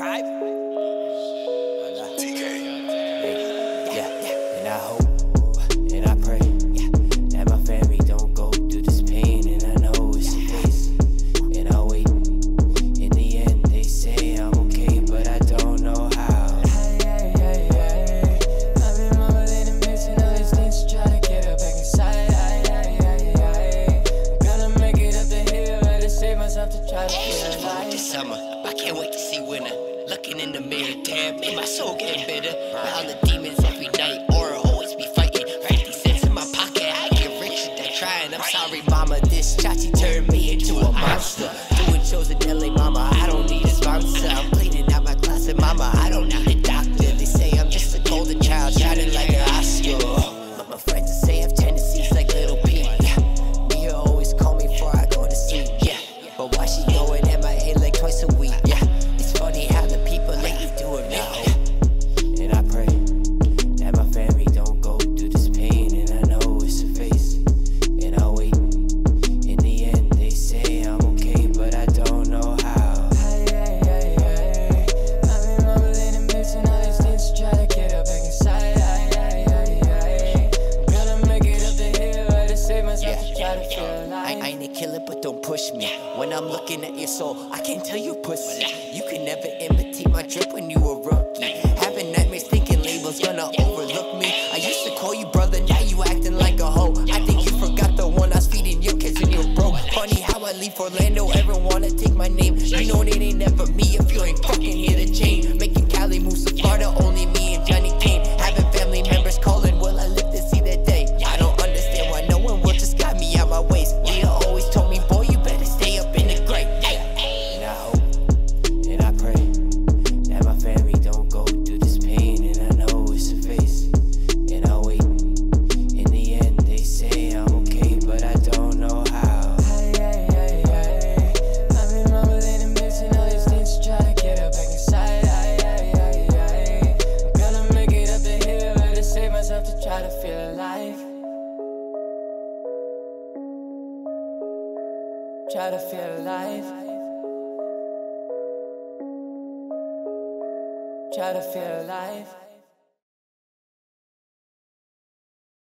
tribe. TK. Yeah, yeah. And I hope and I pray that my family don't go through this pain. And I know it's. And I wait. In the end, they say I'm okay, but I don't know how. I've been and all these try to get back inside. Gotta make it up the hill, save myself to try to. This summer, I can't wait to see winter. Looking in the mirror, damn, made my soul get bitter. Around the demons every night, or always be fighting. 50 cents in my pocket, I get rich. richer than trying. I'm sorry, mama, this chachi turned me into a monster. Doing shows in LA. But don't push me. When I'm looking at your soul, I can't tell you pussy. You can never imitate my drip when you a rookie. Having nightmares thinking labels gonna overlook me. I used to call you brother, now you acting like a hoe. I think you forgot the one I was feeding your kids when you're broke. Funny how I leave Orlando, everyone wanna take my name. You know it ain't never me if you ain't fucking here to change. Try to feel alive. Try to feel alive.